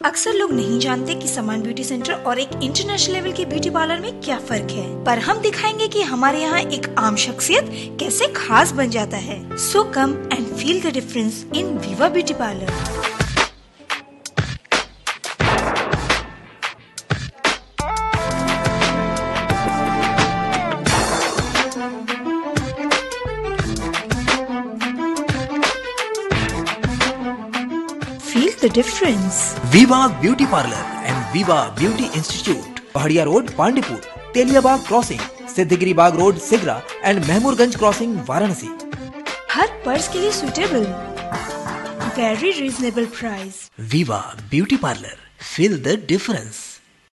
अक्सर लोग नहीं जानते कि समान ब्यूटी सेंटर और एक इंटरनेशनल लेवल के ब्यूटी पार्लर में क्या फ़र्क है। पर हम दिखाएँगे कि हमारे यहाँ एक आम शख्सियत कैसे खास बन जाता है। So come and feel the difference in Viva beauty parlour Feel the difference. Viva beauty parlour and Viva beauty institute Pahariya road Pandeypur Teliabagh crossing Siddhigiri Bagh road Sigra and Mahmoorganj crossing Varanasi हर purse के लिए suitable very reasonable price Viva beauty parlour feel the difference